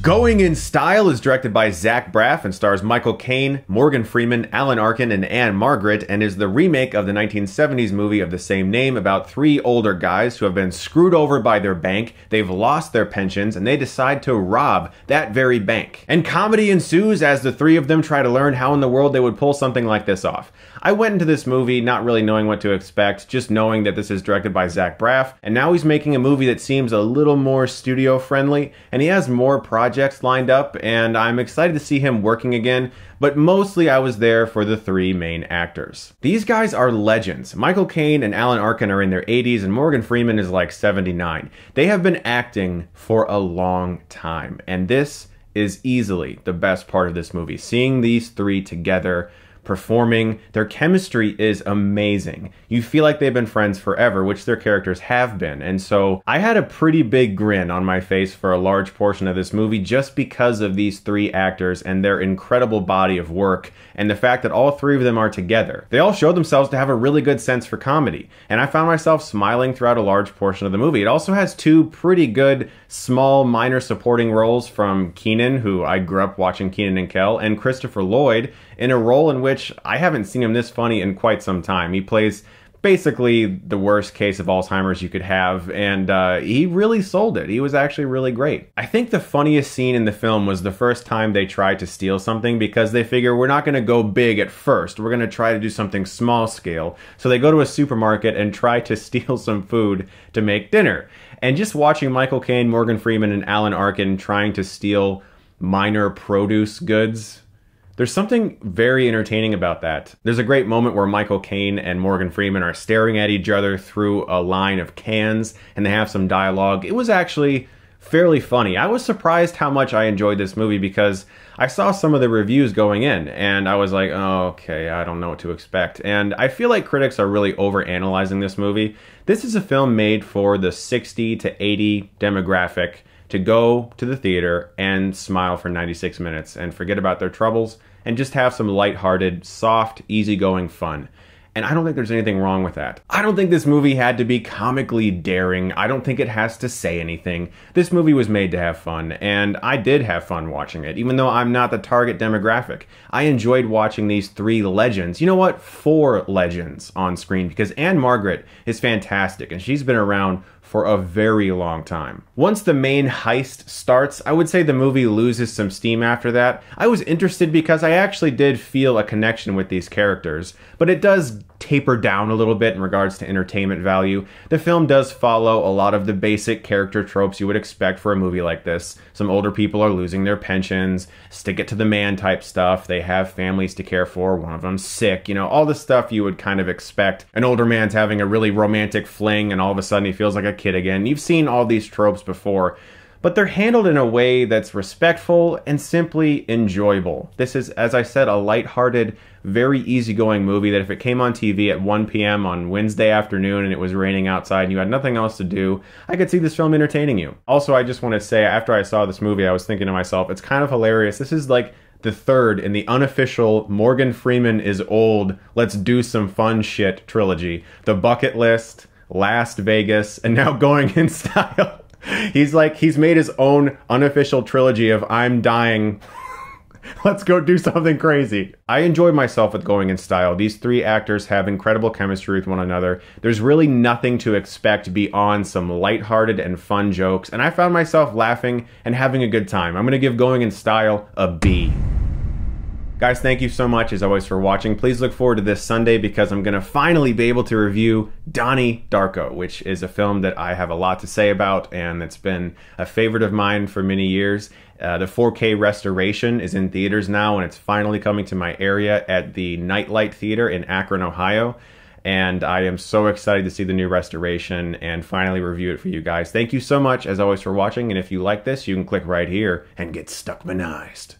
Going in Style is directed by Zach Braff and stars Michael Caine, Morgan Freeman, Alan Arkin, and Ann-Margret, and is the remake of the 1970s movie of the same name about three older guys who have been screwed over by their bank, they've lost their pensions, and they decide to rob that very bank. And comedy ensues as the three of them try to learn how in the world they would pull something like this off. I went into this movie not really knowing what to expect, just knowing that this is directed by Zach Braff, and now he's making a movie that seems a little more studio friendly, and he has more projects lined up, and I'm excited to see him working again, but mostly I was there for the three main actors. These guys are legends. Michael Caine and Alan Arkin are in their 80s, and Morgan Freeman is like 79. They have been acting for a long time, and this is easily the best part of this movie. Seeing these three together performing. Their chemistry is amazing. You feel like they've been friends forever, which their characters have been. And so I had a pretty big grin on my face for a large portion of this movie just because of these three actors and their incredible body of work and the fact that all three of them are together. They all show themselves to have a really good sense for comedy, and I found myself smiling throughout a large portion of the movie. It also has two pretty good small minor supporting roles from Kenan, who I grew up watching Kenan and Kel, and Christopher Lloyd in a role in which I haven't seen him this funny in quite some time. He plays basically the worst case of Alzheimer's you could have, and uh, he really sold it. He was actually really great. I think the funniest scene in the film was the first time they tried to steal something because they figure we're not going to go big at first. We're going to try to do something small scale. So they go to a supermarket and try to steal some food to make dinner. And just watching Michael Caine, Morgan Freeman, and Alan Arkin trying to steal minor produce goods there's something very entertaining about that. There's a great moment where Michael Caine and Morgan Freeman are staring at each other through a line of cans and they have some dialogue. It was actually fairly funny. I was surprised how much I enjoyed this movie because I saw some of the reviews going in and I was like, oh, okay, I don't know what to expect. And I feel like critics are really over analyzing this movie. This is a film made for the 60 to 80 demographic to go to the theater and smile for 96 minutes and forget about their troubles and just have some lighthearted, soft, easygoing fun. And I don't think there's anything wrong with that. I don't think this movie had to be comically daring. I don't think it has to say anything. This movie was made to have fun, and I did have fun watching it, even though I'm not the target demographic. I enjoyed watching these three legends. You know what? Four legends on screen because Ann-Margret is fantastic, and she's been around for a very long time. Once the main heist starts, I would say the movie loses some steam after that. I was interested because I actually did feel a connection with these characters, but it does taper down a little bit in regards to entertainment value. The film does follow a lot of the basic character tropes you would expect for a movie like this. Some older people are losing their pensions, stick it to the man type stuff. They have families to care for, one of them's sick, you know, all the stuff you would kind of expect. An older man's having a really romantic fling and all of a sudden he feels like a kid again. You've seen all these tropes before but they're handled in a way that's respectful and simply enjoyable. This is, as I said, a light-hearted, very easygoing movie that if it came on TV at 1 p.m. on Wednesday afternoon and it was raining outside and you had nothing else to do, I could see this film entertaining you. Also, I just want to say, after I saw this movie, I was thinking to myself, it's kind of hilarious. This is like the third in the unofficial Morgan Freeman is old, let's do some fun shit trilogy. The Bucket List, Last Vegas, and now Going in Style he's like he's made his own unofficial trilogy of I'm dying. Let's go do something crazy. I enjoy myself with Going in Style. These three actors have incredible chemistry with one another. There's really nothing to expect beyond some lighthearted and fun jokes, and I found myself laughing and having a good time. I'm gonna give Going in Style a B. Guys, thank you so much as always for watching. Please look forward to this Sunday because I'm going to finally be able to review Donnie Darko, which is a film that I have a lot to say about and it's been a favorite of mine for many years. Uh, the 4K restoration is in theaters now and it's finally coming to my area at the Nightlight Theater in Akron, Ohio. And I am so excited to see the new restoration and finally review it for you guys. Thank you so much, as always, for watching. And if you like this, you can click right here and get stuckmanized.